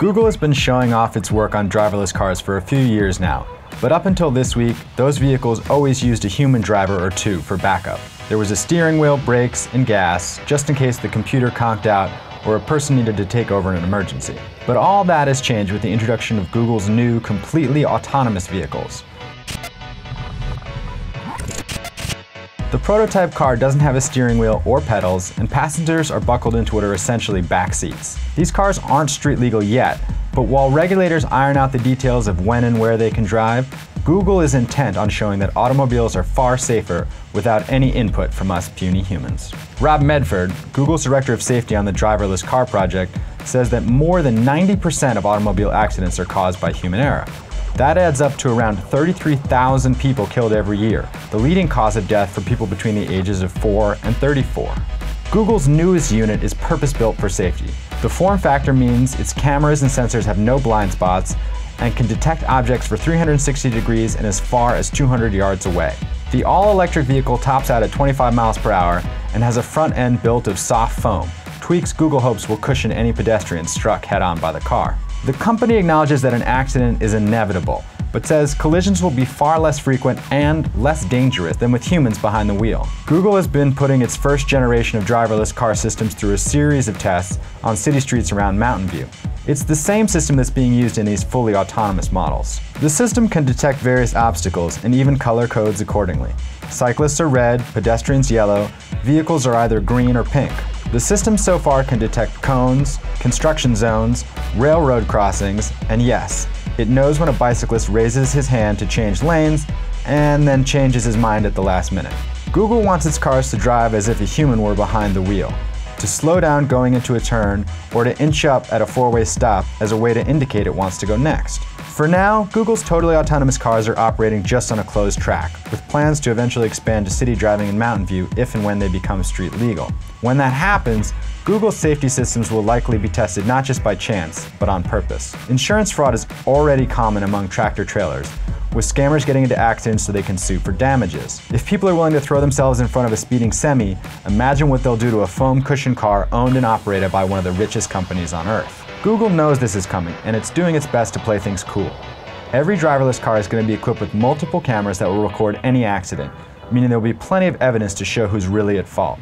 Google has been showing off its work on driverless cars for a few years now, but up until this week, those vehicles always used a human driver or two for backup. There was a steering wheel, brakes, and gas, just in case the computer conked out or a person needed to take over in an emergency. But all that has changed with the introduction of Google's new, completely autonomous vehicles. The prototype car doesn't have a steering wheel or pedals, and passengers are buckled into what are essentially back seats. These cars aren't street legal yet, but while regulators iron out the details of when and where they can drive, Google is intent on showing that automobiles are far safer without any input from us puny humans. Ron Medford, Google's director of safety on the driverless car project, says that more than 90% of automobile accidents are caused by human error. That adds up to around 33,000 people killed every year, the leading cause of death for people between the ages of 4 and 34. Google's newest unit is purpose-built for safety. The form factor means its cameras and sensors have no blind spots and can detect objects for 360 degrees and as far as 200 yards away. The all-electric vehicle tops out at 25 miles per hour and has a front end built of soft foam, tweaks Google hopes will cushion any pedestrian struck head-on by the car. The company acknowledges that an accident is inevitable, but says collisions will be far less frequent and less dangerous than with humans behind the wheel. Google has been putting its first generation of driverless car systems through a series of tests on city streets around Mountain View. It's the same system that's being used in these fully autonomous models. The system can detect various obstacles and even color codes accordingly. Cyclists are red, pedestrians yellow, vehicles are either green or pink. The system so far can detect cones, construction zones, railroad crossings, and yes, it knows when a bicyclist raises his hand to change lanes and then changes his mind at the last minute. Google wants its cars to drive as if a human were behind the wheel, to slow down going into a turn, or to inch up at a four-way stop as a way to indicate it wants to go next. For now, Google's totally autonomous cars are operating just on a closed track, with plans to eventually expand to city driving in Mountain View if and when they become street legal. When that happens, Google's safety systems will likely be tested not just by chance, but on purpose. Insurance fraud is already common among tractor trailers, with scammers getting into accidents so they can sue for damages. If people are willing to throw themselves in front of a speeding semi, imagine what they'll do to a foam cushion car owned and operated by one of the richest companies on earth. Google knows this is coming, and it's doing its best to play things cool. Every driverless car is going to be equipped with multiple cameras that will record any accident, meaning there will be plenty of evidence to show who's really at fault.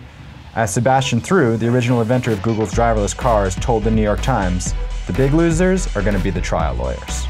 As Sebastian Thrun, the original inventor of Google's driverless cars, told the New York Times, the big losers are going to be the trial lawyers.